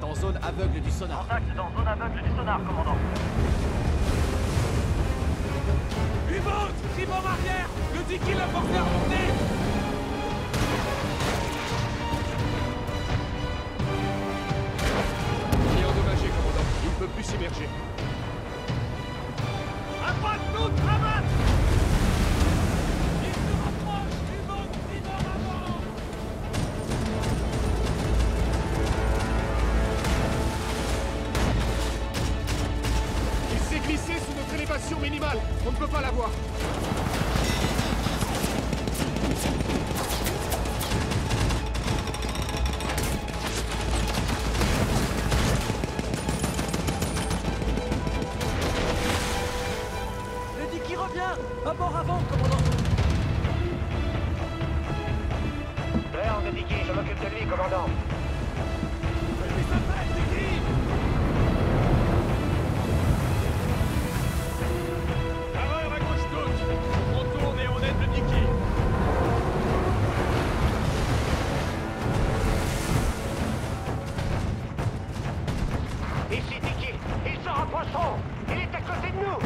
dans zone aveugle du sonar. Contact dans zone aveugle du sonar, commandant. U-boat Tribord arrière Le Dicky l'a forcé à remonter Il est endommagé, commandant. Il ne peut plus s'immerger. Minimale. On ne peut pas l'avoir. Le Dicky revient À bord avant, commandant Claire de Dicky, je m'occupe de lui, commandant. Il est à côté de nous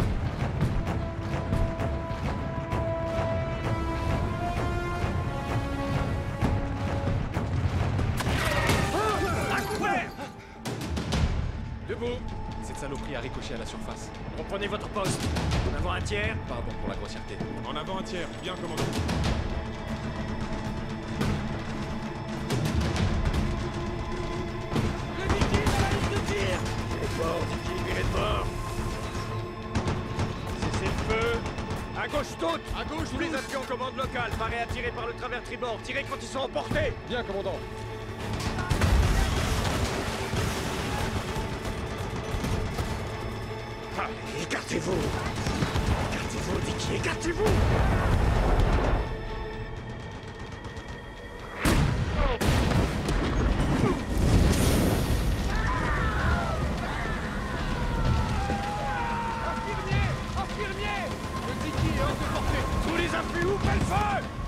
Debout Cette saloperie a ricoché à la surface. Reprenez votre poste. En avant un tiers. Pas bon pour la grossièreté. En avant un tiers, bien commandant. À gauche toute À gauche, tous les avions commande locale. À tirer par le travers tribord. Tirez quand ils sont emportés. Bien, commandant. Allez, écartez-vous Écartez-vous, Dicky, écartez-vous les afflux, ouvrez le